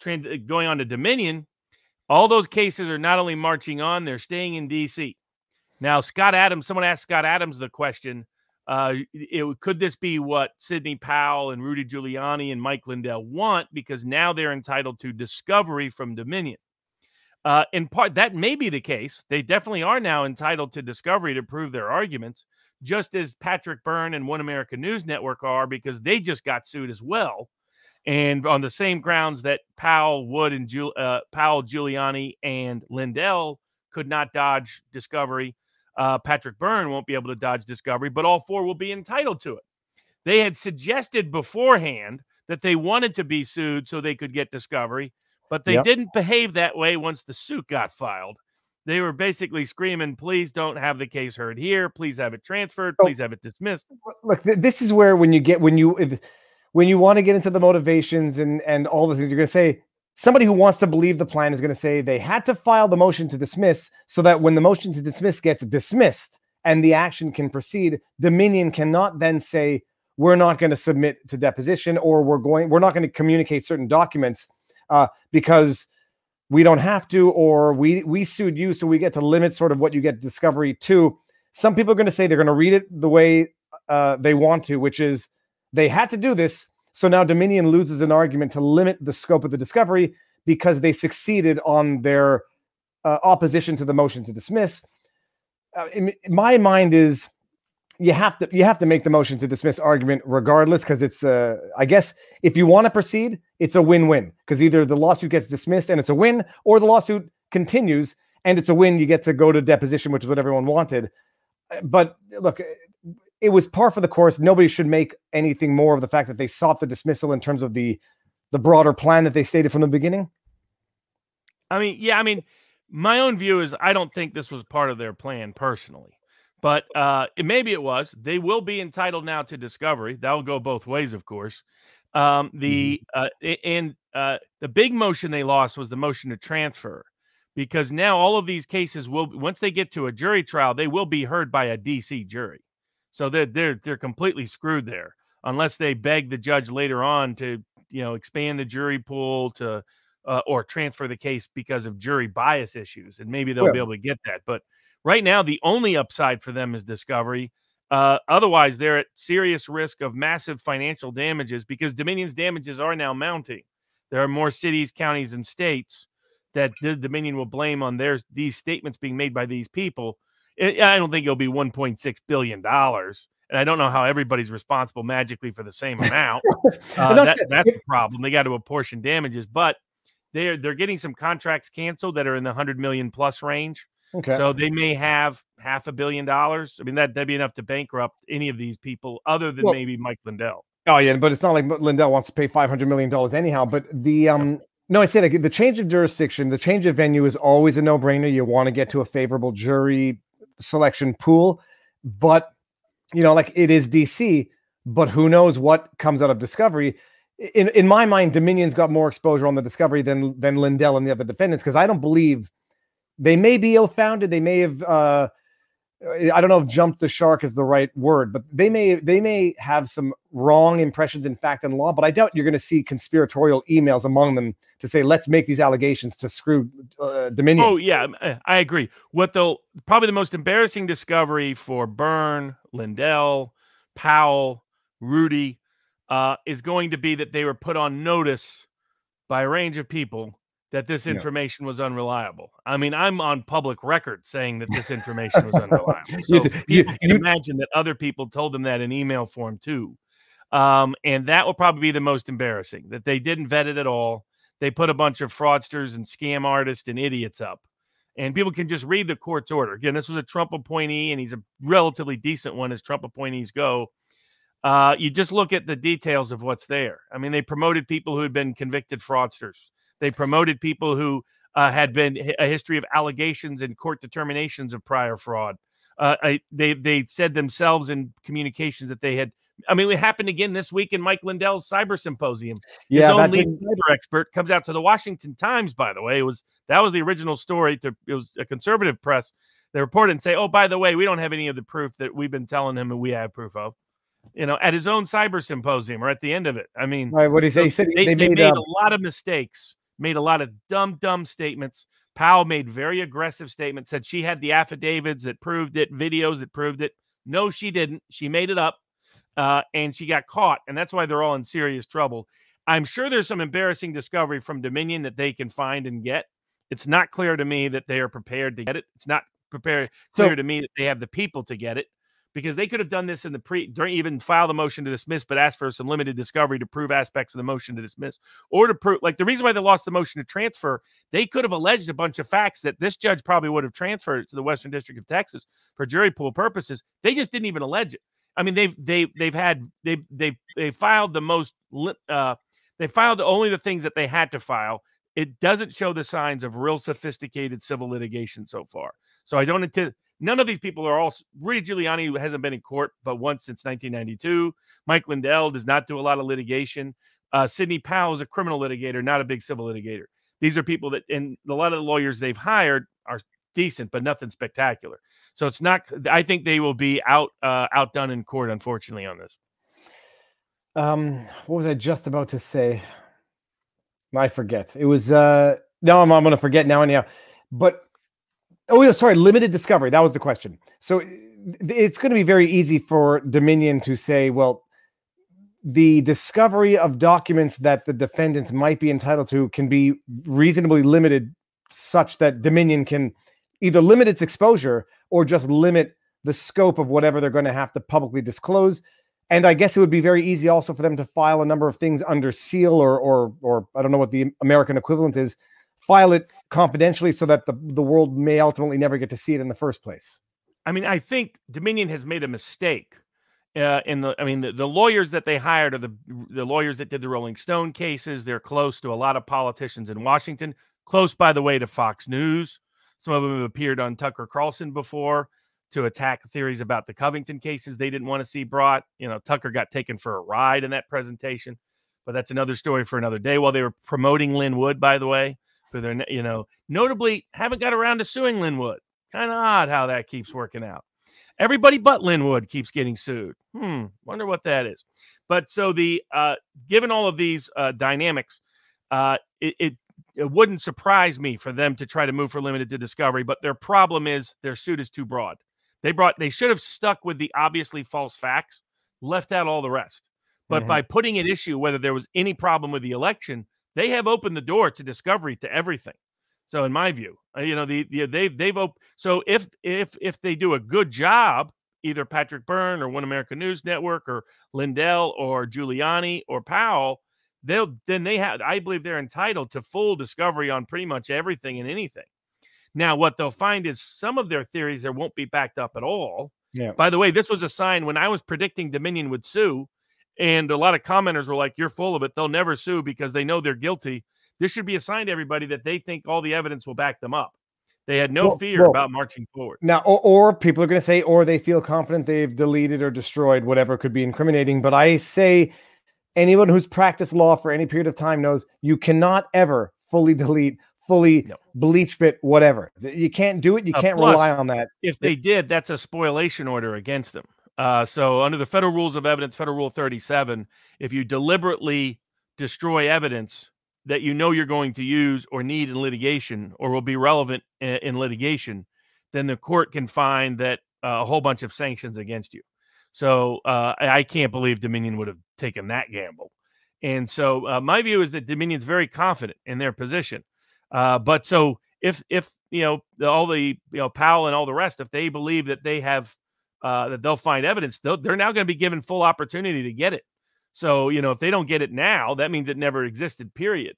trans- going on to Dominion, all those cases are not only marching on, they're staying in D.C. Now, Scott Adams, someone asked Scott Adams the question uh, it, could this be what Sidney Powell and Rudy Giuliani and Mike Lindell want? Because now they're entitled to discovery from Dominion. Uh, in part, that may be the case. They definitely are now entitled to discovery to prove their arguments, just as Patrick Byrne and One America News Network are, because they just got sued as well, and on the same grounds that Powell, Wood, and Ju- uh, Powell, Giuliani, and Lindell could not dodge discovery uh, Patrick Byrne won't be able to dodge discovery, but all four will be entitled to it. They had suggested beforehand that they wanted to be sued so they could get discovery, but they yep. didn't behave that way once the suit got filed. They were basically screaming, please don't have the case heard here. Please have it transferred. Please have it dismissed. Look, this is where when you get, when you, when you want to get into the motivations and, and all the things you're going to say, somebody who wants to believe the plan is going to say they had to file the motion to dismiss so that when the motion to dismiss gets dismissed and the action can proceed, Dominion cannot then say, we're not going to submit to deposition or we're going, we're not going to communicate certain documents uh, because we don't have to, or we we sued you, so we get to limit sort of what you get discovery to. Some people are going to say they're going to read it the way uh, they want to, which is they had to do this so now Dominion loses an argument to limit the scope of the discovery because they succeeded on their uh, opposition to the motion to dismiss. Uh, in, in my mind is you have to you have to make the motion to dismiss argument regardless because it's uh, I guess if you want to proceed, it's a win-win because either the lawsuit gets dismissed and it's a win, or the lawsuit continues and it's a win. You get to go to deposition, which is what everyone wanted. Uh, but look, it was par for the course. Nobody should make anything more of the fact that they sought the dismissal in terms of the the broader plan that they stated from the beginning. I mean, yeah, I mean, my own view is I don't think this was part of their plan personally, but uh, it, maybe it was. They will be entitled now to discovery. That will go both ways, of course. Um, the mm-hmm. uh, and uh, the big motion they lost was the motion to transfer, because now all of these cases will once they get to a jury trial, they will be heard by a DC jury. So they're they're they're completely screwed there unless they beg the judge later on to you know expand the jury pool to uh, or transfer the case because of jury bias issues, and maybe they'll yeah. be able to get that. But right now, the only upside for them is discovery. Uh, otherwise, they're at serious risk of massive financial damages because Dominion's damages are now mounting. There are more cities, counties, and states that the Dominion will blame on their these statements being made by these people I don't think it'll be 1.6 billion dollars. And I don't know how everybody's responsible magically for the same amount. Uh, that, that's the problem. They got to apportion damages, but they're they're getting some contracts canceled that are in the hundred million plus range. Okay. So they may have half a billion dollars. I mean, that that'd be enough to bankrupt any of these people, other than well, maybe Mike Lindell. Oh yeah, but it's not like Lindell wants to pay five hundred million dollars anyhow. But the um, no, I say like the change of jurisdiction, the change of venue is always a no brainer. You want to get to a favorable jury selection pool. But, you know, like it is DC, but who knows what comes out of Discovery. In, in my mind, Dominion's got more exposure on the Discovery than than Lindell and the other defendants because I don't believe they may be ill-founded. They may have uh, I don't know if "jump the shark" is the right word, but they may they may have some wrong impressions in fact and law. But I doubt you're going to see conspiratorial emails among them to say, "Let's make these allegations to screw uh, Dominion." Oh yeah, I agree. What they'll probably the most embarrassing discovery for Byrne, Lindell, Powell, Rudy uh, is going to be that they were put on notice by a range of people that this information was unreliable. I mean, I'm on public record saying that this information was unreliable. So you, you, can you, imagine that other people told them that in email form too. Um, and that will probably be the most embarrassing that they didn't vet it at all. They put a bunch of fraudsters and scam artists and idiots up. And people can just read the court's order. Again, this was a Trump appointee, and he's a relatively decent one as Trump appointees go. Uh, you just look at the details of what's there. I mean, they promoted people who had been convicted fraudsters they promoted people who uh, had been a history of allegations and court determinations of prior fraud. Uh, I, they they said themselves in communications that they had. I mean, it happened again this week in Mike Lindell's cyber symposium. His yeah, own lead cyber expert comes out to the Washington Times. By the way, it was that was the original story. To it was a conservative press. They report and say, "Oh, by the way, we don't have any of the proof that we've been telling him and we have proof of." You know, at his own cyber symposium or at the end of it. I mean, right, what he say? He said they, they, they made, made a lot of mistakes made a lot of dumb, dumb statements. Powell made very aggressive statements, said she had the affidavits that proved it, videos that proved it. No, she didn't. She made it up uh, and she got caught. And that's why they're all in serious trouble. I'm sure there's some embarrassing discovery from Dominion that they can find and get. It's not clear to me that they are prepared to get it. It's not prepared clear so, to me that they have the people to get it because they could have done this in the pre during even file the motion to dismiss, but ask for some limited discovery to prove aspects of the motion to dismiss or to prove like the reason why they lost the motion to transfer, they could have alleged a bunch of facts that this judge probably would have transferred to the Western District of Texas for jury pool purposes. They just didn't even allege it. I mean, they've they they've had they they they filed the most uh they filed only the things that they had to file. It doesn't show the signs of real sophisticated civil litigation so far. So I don't intend None of these people are all Rudy Giuliani hasn't been in court but once since 1992. Mike Lindell does not do a lot of litigation. Uh, Sidney Powell is a criminal litigator, not a big civil litigator. These are people that, and a lot of the lawyers they've hired are decent, but nothing spectacular. So it's not. I think they will be out uh, outdone in court, unfortunately, on this. Um, what was I just about to say? I forget. It was uh no, I'm, I'm gonna forget now anyhow. But Oh, sorry, limited discovery. That was the question. So it's going to be very easy for Dominion to say, well, the discovery of documents that the defendants might be entitled to can be reasonably limited such that Dominion can either limit its exposure or just limit the scope of whatever they're going to have to publicly disclose. And I guess it would be very easy also for them to file a number of things under seal or or or I don't know what the American equivalent is file it confidentially so that the, the world may ultimately never get to see it in the first place. I mean, I think Dominion has made a mistake. Uh, in the, I mean, the, the lawyers that they hired are the the lawyers that did the Rolling Stone cases. They're close to a lot of politicians in Washington. Close, by the way, to Fox News. Some of them have appeared on Tucker Carlson before to attack theories about the Covington cases they didn't want to see brought. You know, Tucker got taken for a ride in that presentation, but that's another story for another day. While they were promoting Lin Wood, by the way, for their, you know, notably haven't got around to suing Lin Wood. Kind of odd how that keeps working out. Everybody but Lin Wood keeps getting sued. Hmm, wonder what that is. But so the uh, given all of these uh, dynamics, uh, it, it it wouldn't surprise me for them to try to move for limited to discovery. But their problem is their suit is too broad. They brought they should have stuck with the obviously false facts, left out all the rest. But mm-hmm. by putting at issue whether there was any problem with the election, they have opened the door to discovery to everything. So in my view, uh, you know, the, the they've they've op- so if if if they do a good job, either Patrick Byrne or One America News Network or Lindell or Giuliani or Powell, they'll then they have I believe they're entitled to full discovery on pretty much everything and anything. Now, what they'll find is some of their theories there won't be backed up at all. Yeah. By the way, this was a sign when I was predicting Dominion would sue. And a lot of commenters were like, You're full of it. They'll never sue because they know they're guilty. This should be a sign to everybody that they think all the evidence will back them up. They had no well, fear well, about marching forward. Now, or, or people are going to say, or they feel confident they've deleted or destroyed whatever could be incriminating. But I say, anyone who's practiced law for any period of time knows you cannot ever fully delete, fully no. BleachBit, whatever. You can't do it. You uh, can't plus, rely on that. If they did, that's a spoliation order against them. Uh, so, under the federal rules of evidence, Federal Rule 37, if you deliberately destroy evidence that you know you're going to use or need in litigation or will be relevant in, in litigation, then the court can find that uh, a whole bunch of sanctions against you. So, uh, I can't believe Dominion would have taken that gamble. And so, uh, my view is that Dominion's very confident in their position. Uh, but so, if if you know all the you know Powell and all the rest, if they believe that they have uh, that they'll find evidence, they're now going to be given full opportunity to get it. So, you know, if they don't get it now, that means it never existed, period.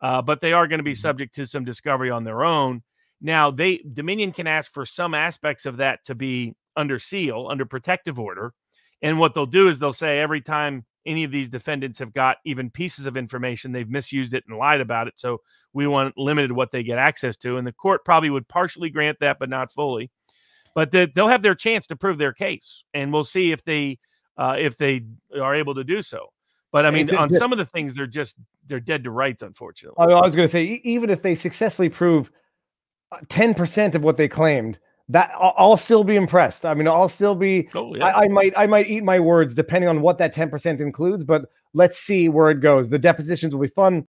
Uh, but they are going to be mm-hmm. subject to some discovery on their own. Now, they Dominion can ask for some aspects of that to be under seal, under protective order. And what they'll do is they'll say every time any of these defendants have got even pieces of information, they've misused it and lied about it. So we want limited what they get access to. And the court probably would partially grant that, but not fully but the, they'll have their chance to prove their case, and we'll see if they uh, if they are able to do so. But I mean, on some of the things, they're just they're dead to rights, unfortunately. I was going to say, even if they successfully prove uh, ten percent of what they claimed, that I'll still be impressed. I mean, I'll still be. Oh, yeah. I, I, might I might eat my words depending on what that ten percent includes, but let's see where it goes. The depositions will be fun.